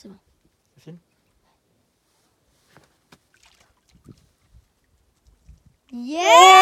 C'est bon. Ça filme Yeah